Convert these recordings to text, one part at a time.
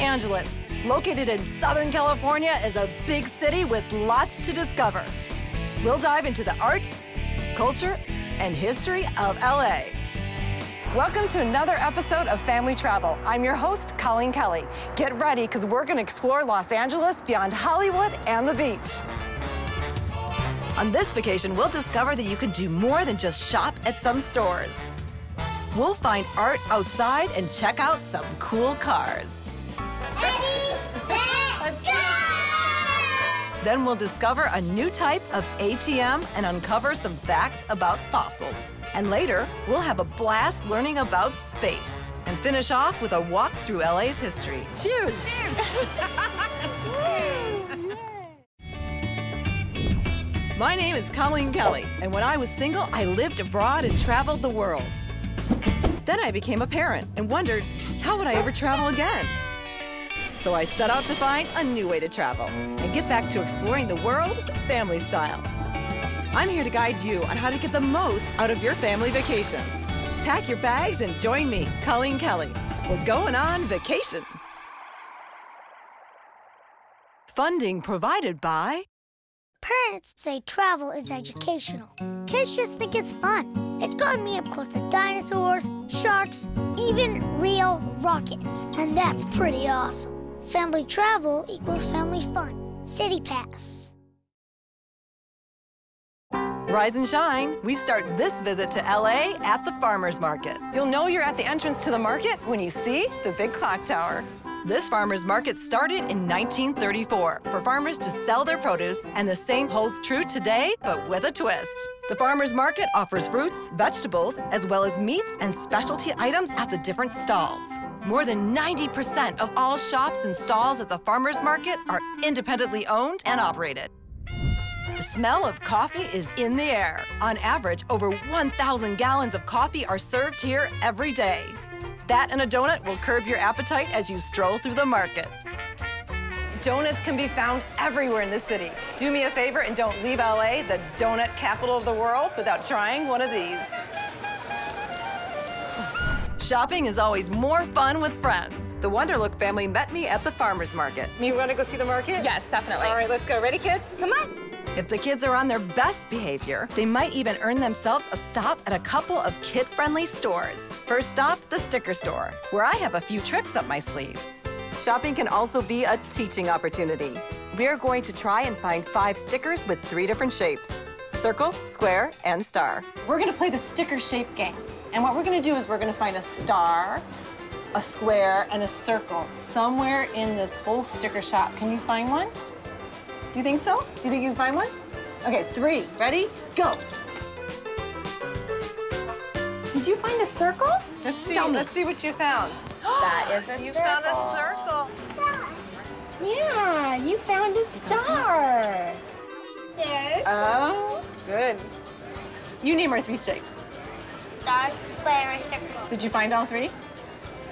Angeles, located in Southern California, is a big city with lots to discover. We'll dive into the art, culture, and history of LA. Welcome to another episode of Family Travel. I'm your host, Colleen Kelly. Get ready, because we're going to explore Los Angeles beyond Hollywood and the beach. On this vacation, we'll discover that you can do more than just shop at some stores. We'll find art outside and check out some cool cars. Then we'll discover a new type of ATM and uncover some facts about fossils. And later, we'll have a blast learning about space. And finish off with a walk through LA's history. Cheers! Cheers. My name is Colleen Kelly, and when I was single, I lived abroad and traveled the world. Then I became a parent and wondered, how would I ever travel again? So I set out to find a new way to travel and get back to exploring the world family style. I'm here to guide you on how to get the most out of your family vacation. Pack your bags and join me, Colleen Kelly. We're going on vacation. Funding provided by Parents say travel is educational. Kids just think it's fun. It's gotten me up close to dinosaurs, sharks, even real rockets. And that's pretty awesome. Family travel equals family fun. City Pass. Rise and Shine. We start this visit to LA at the Farmers Market. You'll know you're at the entrance to the market when you see the big clock tower. This farmers market started in 1934 for farmers to sell their produce, and the same holds true today, but with a twist. The farmers market offers fruits, vegetables, as well as meats and specialty items at the different stalls. More than 90% of all shops and stalls at the farmers market are independently owned and operated. The smell of coffee is in the air. On average, over 1,000 gallons of coffee are served here every day. That and a donut will curb your appetite as you stroll through the market. Donuts can be found everywhere in the city. Do me a favor and don't leave LA, the donut capital of the world, without trying one of these. Shopping is always more fun with friends. The Wonderlook family met me at the farmer's market. You want to go see the market? Yes, definitely. All right, let's go. Ready, kids? Come on. If the kids are on their best behavior, they might even earn themselves a stop at a couple of kid-friendly stores. First stop, the sticker store, where I have a few tricks up my sleeve. Shopping can also be a teaching opportunity. We are going to try and find five stickers with three different shapes. Circle, square, and star. We're gonna play the sticker shape game. And what we're gonna do is we're gonna find a star, a square, and a circle somewhere in this whole sticker shop. Can you find one? Do you think so? Do you think you can find one? Okay, three. Ready? Go. Did you find a circle? Let's see. Show me. Let's see what you found. That is a you circle. found a circle. Yeah, you found a star. There. Oh, good. You name our three shapes. Star, square, and circle. Did you find all three?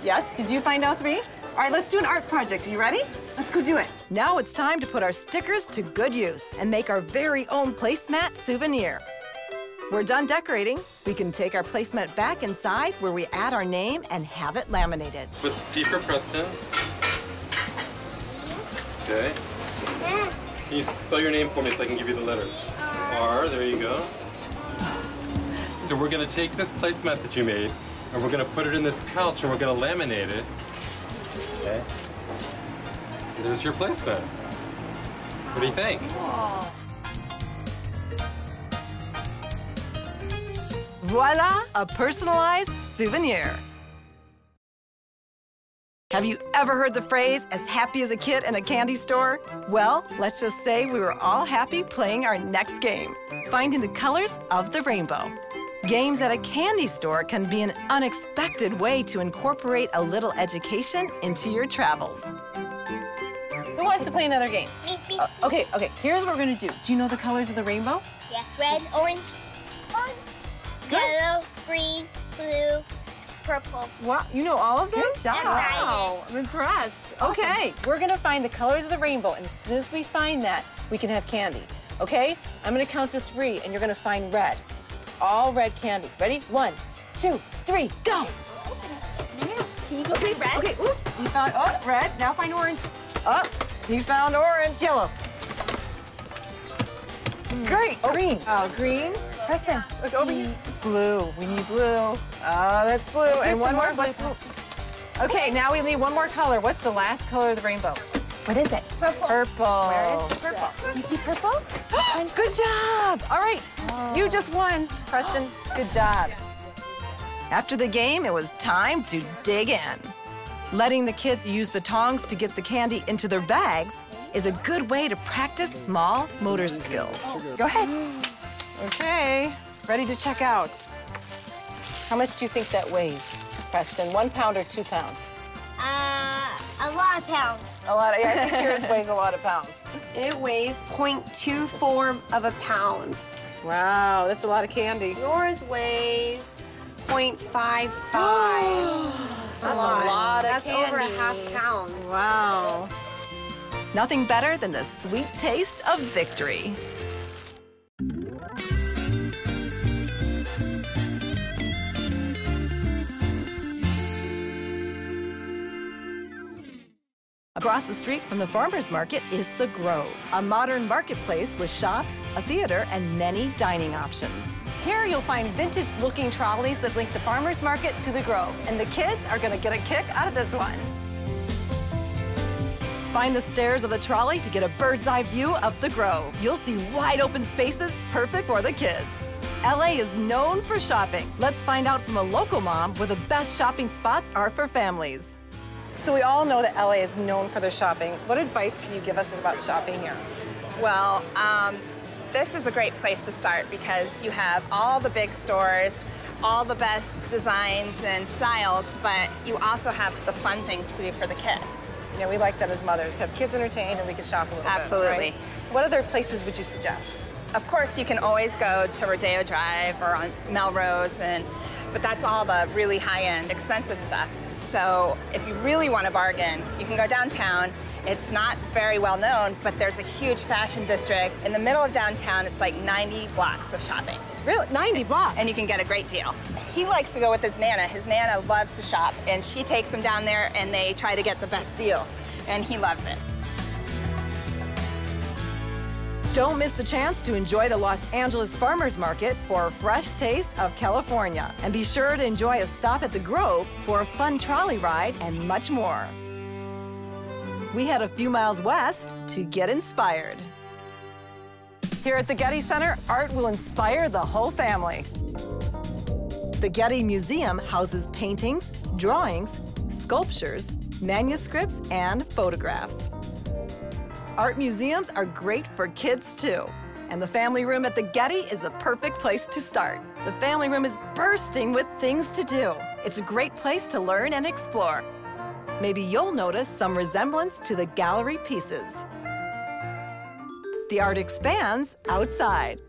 Yes. Did you find all three? All right, let's do an art project. Are you ready? Let's go do it. Now it's time to put our stickers to good use and make our very own placemat souvenir. We're done decorating. We can take our placemat back inside where we add our name and have it laminated. With D for Preston. Okay. Yeah. Can you spell your name for me so I can give you the letters? Uh, R, there you go. So we're gonna take this placemat that you made and we're gonna put it in this pouch and we're gonna laminate it. Okay. There's your placemat. What do you think? Voila, a personalized souvenir. Have you ever heard the phrase, as happy as a kid in a candy store? Well, let's just say we were all happy playing our next game, finding the colors of the rainbow. Games at a candy store can be an unexpected way to incorporate a little education into your travels. Who wants to play another game? Beep, beep. Uh, okay, okay, here's what we're gonna do. Do you know the colors of the rainbow? Yeah. Red, orange, orange, yellow, green, blue, purple. Wow, you know all of them? Good job. Wow, I'm impressed. Okay, we're gonna find the colors of the rainbow, and as soon as we find that, we can have candy. Okay? I'm gonna count to three, and you're gonna find red. All red candy. Ready? One, two, three, go! Can you go okay, red? Okay, oops. You found, oh, red. Now find orange. Oh, you found orange. Yellow. Hmm. Great. Oh. Green. Oh, green. Press them. look over here. Blue. We need blue. Oh, that's blue. and one more. What's Okay, now we need one more color. What's the last color of the rainbow? What is it? Purple. Purple. Where is purple? You see purple? Good job. All right, you just won, Preston. Good job. After the game, it was time to dig in. Letting the kids use the tongs to get the candy into their bags is a good way to practice small motor skills. Go ahead. Okay, ready to check out. How much do you think that weighs, Preston? One pound or two pounds? Uh, a lot of pounds. A lot of, yeah, I think yours weighs a lot of pounds. It weighs 0.24 of a pound. Wow, that's a lot of candy. Yours weighs 0.55. That's a lot. of That's over a half pound. Wow. Nothing better than the sweet taste of victory. Across the street from the farmer's market is The Grove, a modern marketplace with shops, a theater, and many dining options. Here you'll find vintage looking trolleys that link the farmer's market to The Grove, and the kids are going to get a kick out of this one. Find the stairs of the trolley to get a bird's eye view of the Grove. You'll see wide open spaces, perfect for the kids. LA is known for shopping. Let's find out from a local mom where the best shopping spots are for families. So we all know that LA is known for their shopping. What advice can you give us about shopping here? Well, um, this is a great place to start because you have all the big stores, all the best designs and styles, but you also have the fun things to do for the kids. Yeah, we like that as mothers. To have kids entertained and we can shop a little Absolutely. bit. right? What other places would you suggest? Of course, you can always go to Rodeo Drive or on Melrose, and but that's all the really high-end, expensive stuff. So if you really want to bargain, you can go downtown. It's not very well known, but there's a huge fashion district. In the middle of downtown, it's like 90 blocks of shopping. Really? 90 blocks? and you can get a great deal. He likes to go with his Nana. His Nana loves to shop, and she takes him down there and they try to get the best deal, and he loves it. Don't miss the chance to enjoy the Los Angeles Farmers Market for a fresh taste of California. And be sure to enjoy a stop at the Grove for a fun trolley ride and much more. We head a few miles west to get inspired. Here at the Getty Center, art will inspire the whole family. The Getty Museum houses paintings, drawings, sculptures, manuscripts, and photographs. Art museums are great for kids too. And the family room at the Getty is the perfect place to start. The family room is bursting with things to do. It's a great place to learn and explore. Maybe you'll notice some resemblance to the gallery pieces. The art expands outside.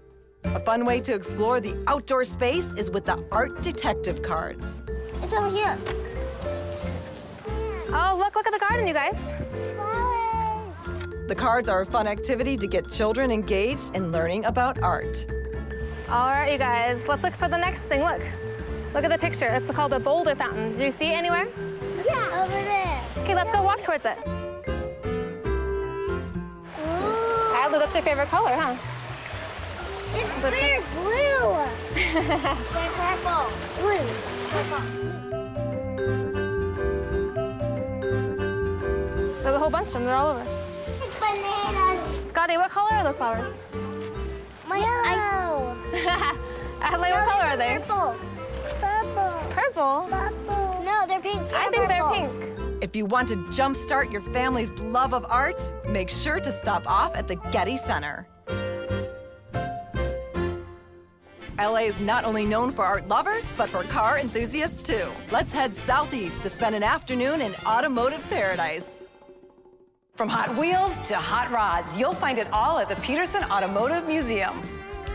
A fun way to explore the outdoor space is with the Art Detective cards. It's over here. Oh, look, look at the garden, you guys. The cards are a fun activity to get children engaged in learning about art. All right, you guys, let's look for the next thing. Look. Look at the picture. It's called a boulder fountain. Do you see it anywhere? Yeah. Over there. Okay, let's go walk towards it. Ooh. Adley, that's your favorite color, huh? It's it weird blue. They're purple. Blue. Purple. There's a whole bunch of them. They're all over. It's. Scotty, what color are those flowers? Yellow. Adley, what color are they? Purple. Purple. Purple. Purple. No, they're pink. I and think they're pink. If you want to jumpstart your family's love of art, make sure to stop off at the Getty Center. LA is not only known for art lovers, but for car enthusiasts too. Let's head southeast to spend an afternoon in automotive paradise. From Hot Wheels to hot rods, you'll find it all at the Petersen Automotive Museum.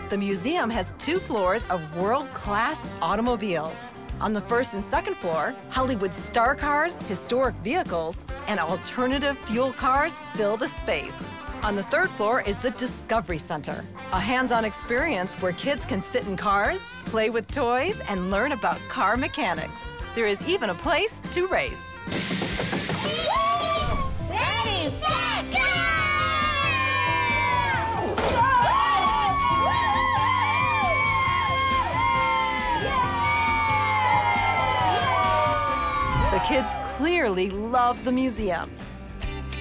The museum has two floors of world-class automobiles. On the first and second floor, Hollywood star cars, historic vehicles, and alternative fuel cars fill the space. On the third floor is the Discovery Center, a hands-on experience where kids can sit in cars, play with toys, and learn about car mechanics. There is even a place to race. Kids clearly love the museum.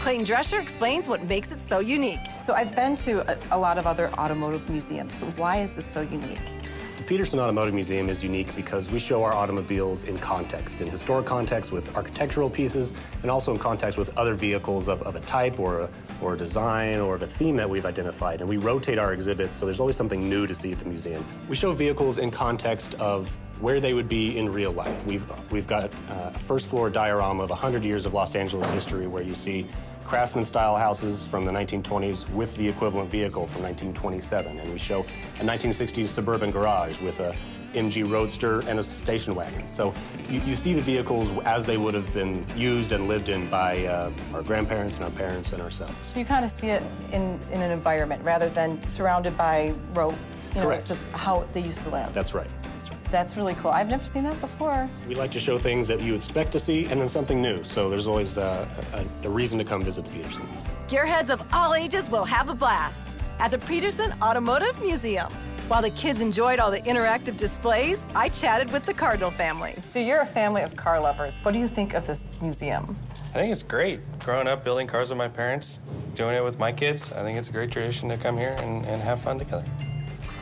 Clayton Drescher explains what makes it so unique. So I've been to a, a lot of other automotive museums, but why is this so unique? The Petersen Automotive Museum is unique because we show our automobiles in context, in historic context with architectural pieces, and also in context with other vehicles of, of a type or a, or a design or of a theme that we've identified. And we rotate our exhibits, so there's always something new to see at the museum. We show vehicles in context of where they would be in real life. We've, we've got uh, a first floor diorama of 100 years of Los Angeles history where you see craftsman style houses from the 1920s with the equivalent vehicle from 1927. And we show a 1960s suburban garage with a MG Roadster and a station wagon. So you, you see the vehicles as they would have been used and lived in by uh, our grandparents and our parents and ourselves. So you kind of see it in, in an environment rather than surrounded by rope. You know, it's Correct. just how they used to live. That's right. That's really cool. I've never seen that before. We like to show things that you expect to see and then something new. So there's always uh, a, a reason to come visit the Petersen. Gearheads of all ages will have a blast at the Petersen Automotive Museum. While the kids enjoyed all the interactive displays, I chatted with the Cardinal family. So you're a family of car lovers. What do you think of this museum? I think it's great. Growing up building cars with my parents, doing it with my kids, I think it's a great tradition to come here and, and have fun together.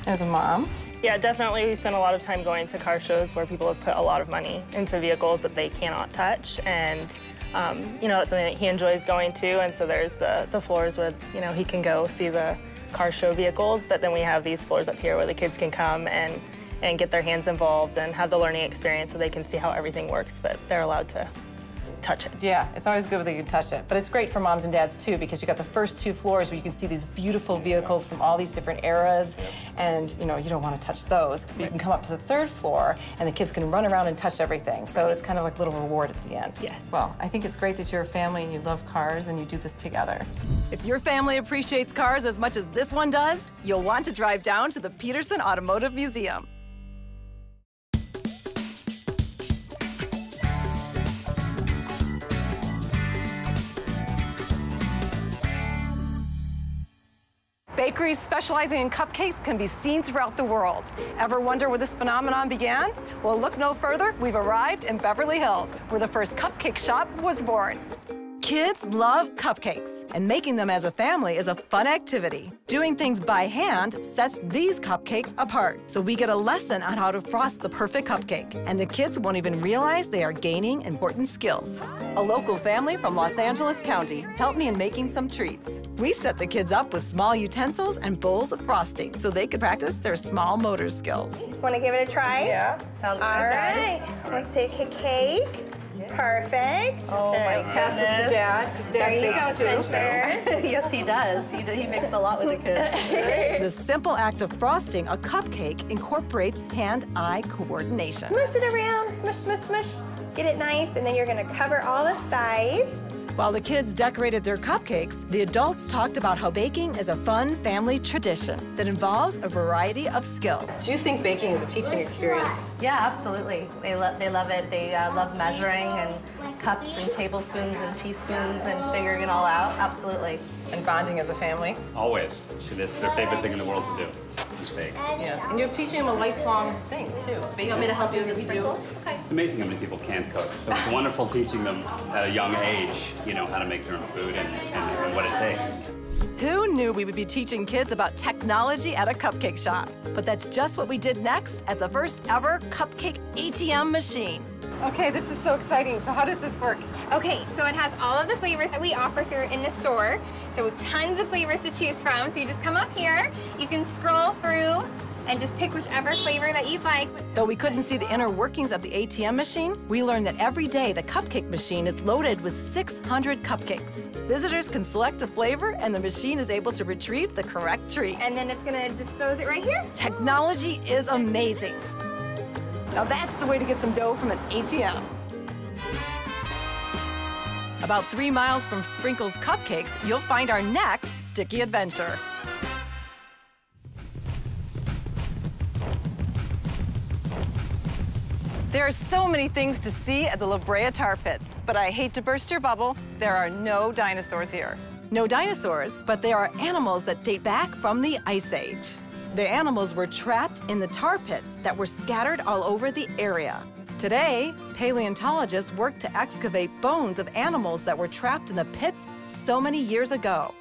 As a mom, Yeah, definitely. We spend a lot of time going to car shows where people have put a lot of money into vehicles that they cannot touch. And, um, you know, it's something that he enjoys going to. And so there's the, the floors where, you know, he can go see the car show vehicles. But then we have these floors up here where the kids can come and, and get their hands involved and have the learning experience where they can see how everything works, but they're allowed to touch it. yeah, it's always good that you can touch it. But it's great for moms and dads too because you got the first two floors where you can see these beautiful vehicles from all these different eras, and you know you don't want to touch those. But you can come up to the third floor and the kids can run around and touch everything. So it's kind of like a little reward at the end. Yes. Well, I think it's great that you're a family and you love cars and you do this together. If your family appreciates cars as much as this one does, you'll want to drive down to the Petersen Automotive Museum. Bakeries specializing in cupcakes can be seen throughout the world. Ever wonder where this phenomenon began? Well, look no further. We've arrived in Beverly Hills, where the first cupcake shop was born. Kids love cupcakes, and making them as a family is a fun activity. Doing things by hand sets these cupcakes apart, so we get a lesson on how to frost the perfect cupcake, and the kids won't even realize they are gaining important skills. A local family from Los Angeles County helped me in making some treats. We set the kids up with small utensils and bowls of frosting so they could practice their small motor skills. Want to give it a try? Yeah. Sounds All good, right. guys. Let's take a cake. Perfect. Oh my goodness. Dad, because There you go, Spencer. yes, he does. He, he makes a lot with the kids. The simple act of frosting a cupcake incorporates hand-eye coordination. Smush it around, smush, smush, smush. Get it nice, and then you're gonna cover all the sides. While the kids decorated their cupcakes, the adults talked about how baking is a fun family tradition that involves a variety of skills. Do you think baking is a teaching experience? Yeah, absolutely. They, lo- they love it. They uh, love measuring and cups and tablespoons and teaspoons and figuring it all out. Absolutely. And bonding as a family? Always. It's their favorite thing in the world to do, is bake. Yeah. And you're teaching them a lifelong thing, too. You want me to help you with the sprinkles? Okay. It's amazing how many people can't cook. So it's wonderful teaching them at a young age, you know, how to make their own food and, and, and what it takes. Who knew we would be teaching kids about technology at a cupcake shop? But that's just what we did next at the first ever cupcake ATM machine. Okay, this is so exciting. So how does this work? Okay, so it has all of the flavors that we offer here in the store. So tons of flavors to choose from. So you just come up here, you can scroll through and just pick whichever flavor that you'd like. Though we couldn't see the inner workings of the ATM machine, we learned that every day the cupcake machine is loaded with 600 cupcakes. Visitors can select a flavor and the machine is able to retrieve the correct treat. And then it's gonna dispose it right here. Technology is amazing. Now that's the way to get some dough from an ATM. About three miles from Sprinkles Cupcakes, you'll find our next sticky adventure. There are so many things to see at the La Brea Tar Pits, but I hate to burst your bubble, there are no dinosaurs here. No dinosaurs, but there are animals that date back from the Ice Age. The animals were trapped in the tar pits that were scattered all over the area. Today, paleontologists work to excavate bones of animals that were trapped in the pits so many years ago.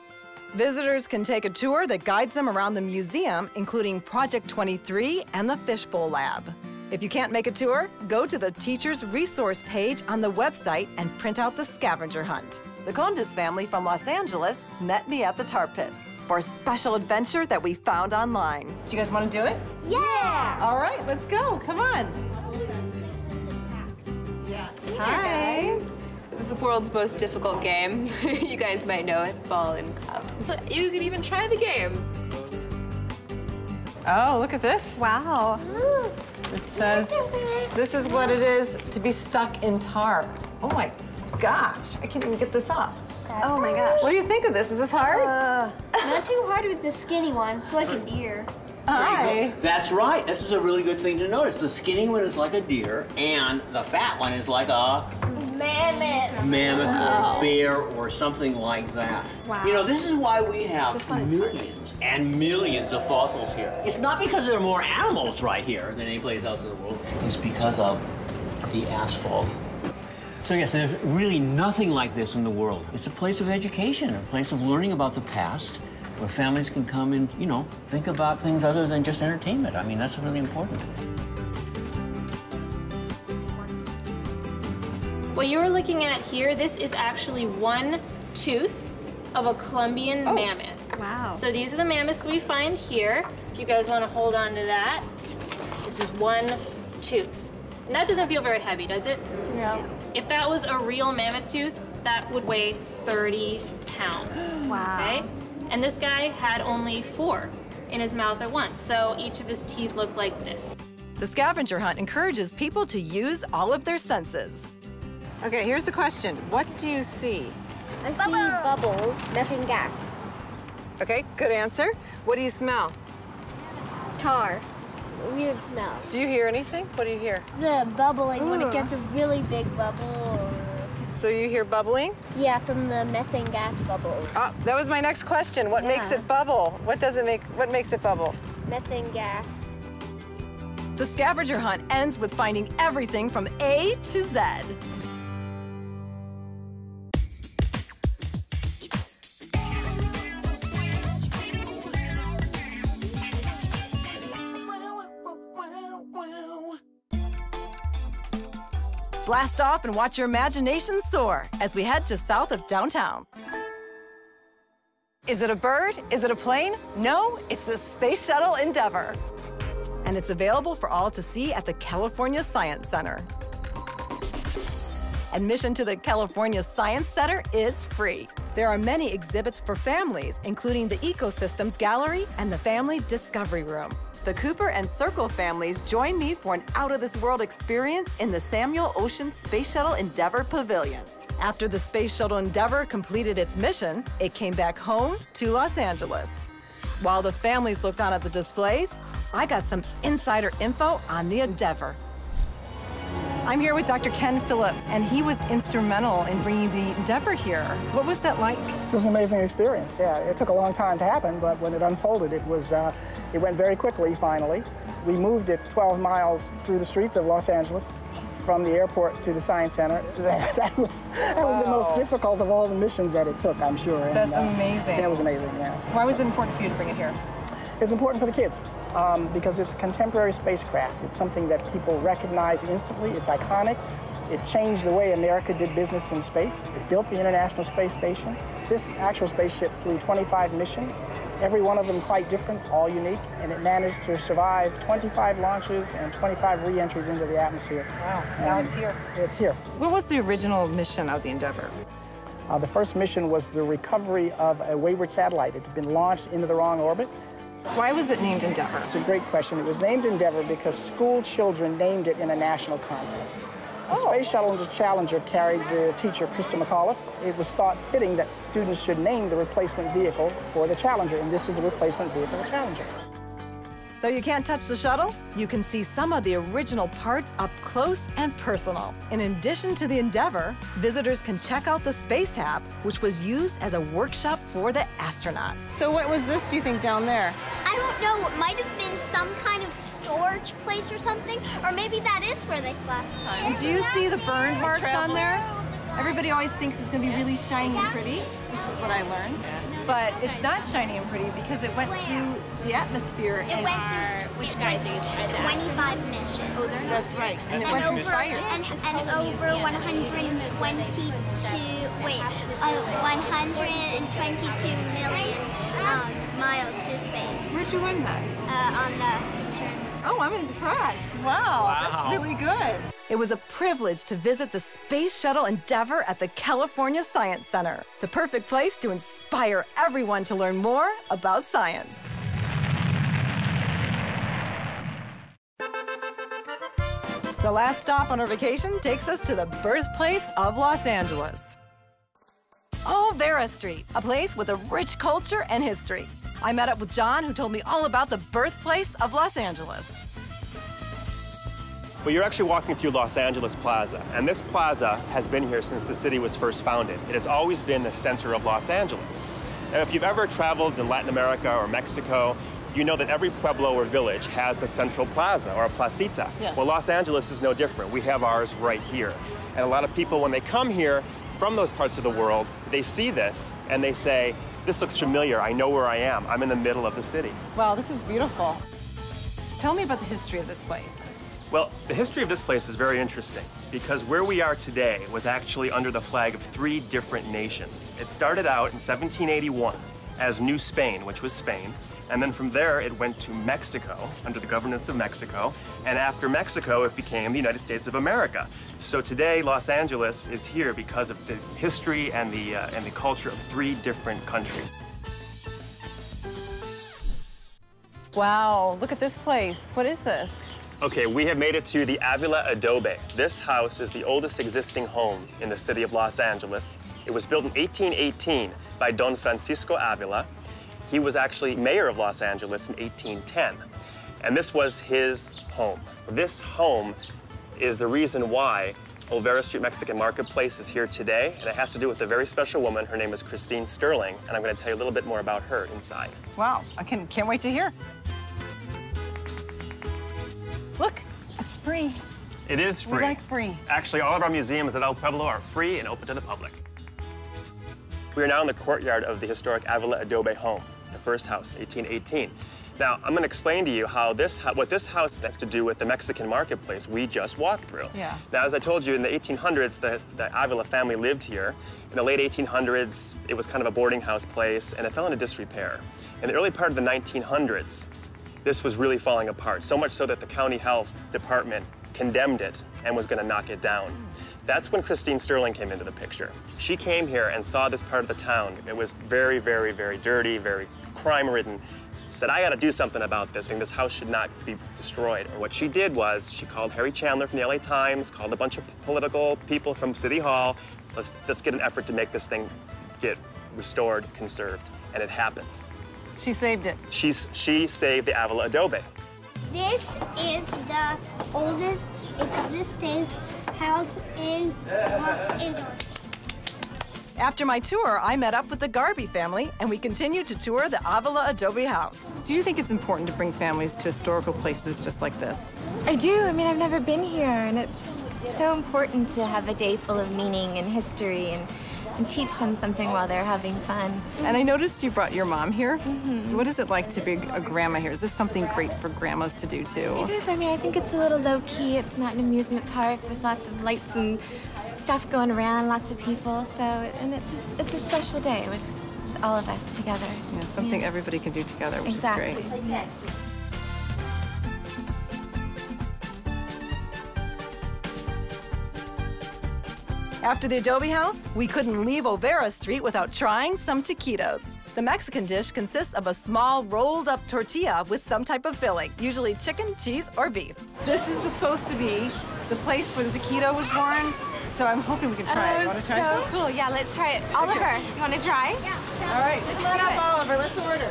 Visitors can take a tour that guides them around the museum, including Project 23 and the Fishbowl Lab. If you can't make a tour, go to the Teacher's Resource page on the website and print out the scavenger hunt. The Condas family from Los Angeles met me at the tar pits for a special adventure that we found online. Do you guys want to do it? Yeah! All right, let's go. Come on. Hi. This is the world's most difficult game. you guys might know it, ball and cup. You could even try the game. Oh, look at this. Wow. It says, this is what it is to be stuck in tar. Oh my gosh, I can't even get this off. Oh my gosh. What do you think of this? Is this hard? Uh, not too hard with the skinny one. It's like a deer. Hi. That's right. This is a really good thing to notice. The skinny one is like a deer, and the fat one is like a Mammoth. mammoth Oh. or bear or something like that. Wow. You know, this is why we have This one is millions and millions of fossils here. It's not because there are more animals right here than any place else in the world. It's because of the asphalt. So yes, there's really nothing like this in the world. It's a place of education, a place of learning about the past, where families can come and, you know, think about things other than just entertainment. I mean, that's really important. What you're looking at here, this is actually one tooth of a Columbian oh. mammoth. Wow. So these are the mammoths we find here. If you guys want to hold on to that, this is one tooth. And that doesn't feel very heavy, does it? No. If that was a real mammoth tooth, that would weigh 30 pounds. Wow. Okay? And this guy had only four in his mouth at once, so each of his teeth looked like this. The scavenger hunt encourages people to use all of their senses. Okay, here's the question. What do you see? I see bubbles, methane gas, Okay, good answer. What do you smell? tar. Weird smell. Do you hear anything? What do you hear? The bubbling when it gets a really big bubble. So you hear bubbling? Yeah, from the methane gas bubbles. Oh, ah, that was my next question. What makes it bubble? What does it make? What makes it bubble? Methane gas. The scavenger hunt ends with finding everything from A to Z. Blast off and watch your imagination soar as we head just south of downtown. Is it a bird? Is it a plane? No, it's the Space Shuttle Endeavour. And it's available for all to see at the California Science Center. Admission to the California Science Center is free. There are many exhibits for families, including the Ecosystems Gallery and the Family Discovery Room. The Cooper and Circle families join me for an out of this world experience in the Samuel Oschin Space Shuttle Endeavour Pavilion. After the Space Shuttle Endeavour completed its mission, it came back home to Los Angeles. While the families looked on at the displays, I got some insider info on the Endeavour. I'm here with Dr. Ken Phillips, and he was instrumental in bringing the Endeavour here. What was that like? It was an amazing experience. Yeah, it took a long time to happen, but when it unfolded, it was uh, it went very quickly. Finally, we moved it 12 miles through the streets of Los Angeles, from the airport to the science center. That, that was that was the most difficult of all the missions that it took. I'm sure. And, That's uh, amazing. It was amazing. Yeah. Why was it important for you to bring it here? It's important for the kids um, because it's a contemporary spacecraft. It's something that people recognize instantly. It's iconic. It changed the way America did business in space. It built the International Space Station. This actual spaceship flew 25 missions, every one of them quite different, all unique, and it managed to survive 25 launches and 25 re-entries into the atmosphere. Wow, now it's here. It's here. What was the original mission of the Endeavour? Uh, the first mission was the recovery of a wayward satellite. It had been launched into the wrong orbit. Why was it named Endeavour? It's a great question. It was named Endeavour because school children named it in a national contest. The oh. Space Shuttle and the Challenger carried the teacher, Christa McAuliffe. It was thought fitting that students should name the replacement vehicle for the Challenger, and this is the replacement vehicle, the Challenger. Though you can't touch the shuttle, you can see some of the original parts up close and personal. In addition to the Endeavour, visitors can check out the Space Hab, which was used as a workshop for the astronauts. So what was this, do you think, down there? I don't know. It might have been some kind of storage place or something, or maybe that is where they slept. And do you see the burn marks on there? Everybody always thinks it's going to be really shiny and pretty. This is what I learned. But it's not shiny and pretty because it went through the atmosphere. It and went through Which guys are you trying to 25 missions. Oh, That's right. And it and went through over, fire. And, and over 122, wait, uh, 122 million um, miles through space. Where'd you learn that? Uh, on the Oh, I'm impressed. Wow, Wow. that's really good. It was a privilege to visit the Space Shuttle Endeavour at the California Science Center, the perfect place to inspire everyone to learn more about science. The last stop on our vacation takes us to the birthplace of Los Angeles. Olvera Street, a place with a rich culture and history. I met up with John, who told me all about the birthplace of Los Angeles. Well, you're actually walking through Los Angeles Plaza, and this plaza has been here since the city was first founded. It has always been the center of Los Angeles. Now, if you've ever traveled in Latin America or Mexico, you know that every pueblo or village has a central plaza or a placita. Yes. Well, Los Angeles is no different. We have ours right here. And a lot of people, when they come here from those parts of the world, they see this and they say, this looks familiar. I know where I am. I'm in the middle of the city. Wow, this is beautiful. Tell me about the history of this place. Well, the history of this place is very interesting because where we are today was actually under the flag of three different nations. It started out in 1781 as New Spain, which was Spain, and then from there it went to Mexico under the governance of Mexico, and after Mexico it became the United States of America. So today Los Angeles is here because of the history and the uh, and the culture of three different countries. Wow, look at this place. What is this? Okay, we have made it to the Avila Adobe. This house is the oldest existing home in the city of Los Angeles. It was built in 1818 by Don Francisco Avila. He was actually mayor of Los Angeles in 1810. And this was his home. This home is the reason why Olvera Street Mexican Marketplace is here today, and it has to do with a very special woman. Her name is Christine Sterling, and I'm going to tell you a little bit more about her inside. Wow, I can, can't wait to hear. It's free. It is free. We like free. Actually, all of our museums at El Pueblo are free and open to the public. We are now in the courtyard of the historic Avila Adobe home, the first house, 1818. Now, I'm going to explain to you how this, what this house has to do with the Mexican marketplace we just walked through. Yeah. Now, as I told you, in the 1800s, the, the Avila family lived here. In the late 1800s, it was kind of a boarding house place, and it fell into disrepair. In the early part of the 1900s, this was really falling apart, so much so that the county health department condemned it and was going to knock it down. That's when Christine Sterling came into the picture. She came here and saw this part of the town. It was very, very, very dirty, very crime-ridden. Said, I got to do something about this. thing. this house should not be destroyed. And what she did was she called Harry Chandler from the LA Times, called a bunch of political people from City Hall. Let's, let's get an effort to make this thing get restored, conserved. And it happened. She saved it. She's, she saved the Avila Adobe. This is the oldest existing house in Los Angeles. After my tour, I met up with the Garby family and we continued to tour the Avila Adobe House. Do you think it's important to bring families to historical places just like this? I do. I mean, I've never been here, and it's so important to have a day full of meaning and history and, and teach them something while they're having fun. And I noticed you brought your mom here. Mm-hmm. What is it like to be a grandma here? Is this something great for grandmas to do too? It is. I mean, I think it's a little low key. It's not an amusement park with lots of lights and stuff going around, lots of people. So, and it's a, it's a special day with all of us together. Yeah, something everybody can do together, which exactly. is great. Yes. After the Adobe House, we couldn't leave Olvera Street without trying some taquitos. The Mexican dish consists of a small rolled up tortilla with some type of filling, usually chicken, cheese, or beef. This is supposed to be the place where the taquito was born, so I'm hoping we can try it. Oh, You want to try so some? cool. Yeah, let's try it. Oliver, you want to try? Yeah. All right, come on up, Oliver. Let's order.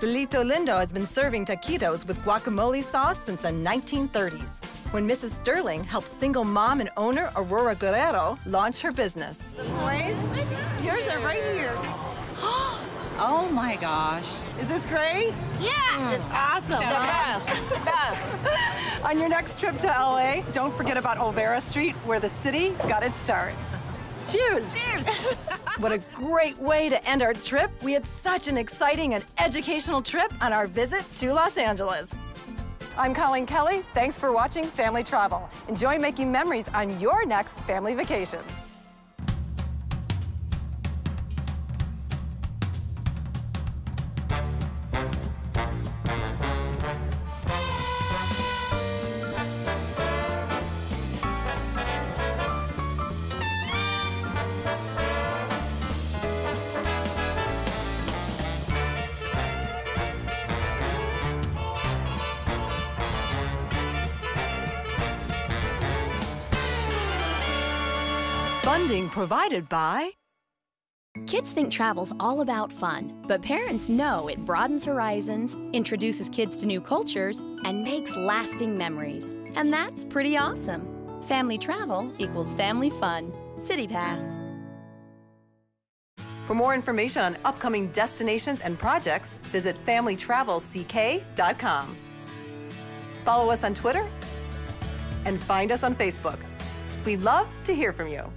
Cielito Lindo has been serving taquitos with guacamole sauce since the 1930s, when Mrs. Sterling helped single mom and owner Aurora Guerrero launch her business. Boys, yours are right here. Oh my gosh. Is this great? Yeah. Mm. It's awesome. The best. The best. On your next trip to LA, don't forget about Olvera Street, where the city got its start. Cheers. Cheers. What a great way to end our trip. We had such an exciting and educational trip on our visit to Los Angeles. I'm Colleen Kelly. Thanks for watching Family Travel. Enjoy making memories on your next family vacation. Funding provided by Kids think travel's all about fun, but parents know it broadens horizons, introduces kids to new cultures, and makes lasting memories. And that's pretty awesome. Family travel equals family fun. City Pass. For more information on upcoming destinations and projects, visit familytravelck.com. Follow us on Twitter and find us on Facebook. We'd love to hear from you.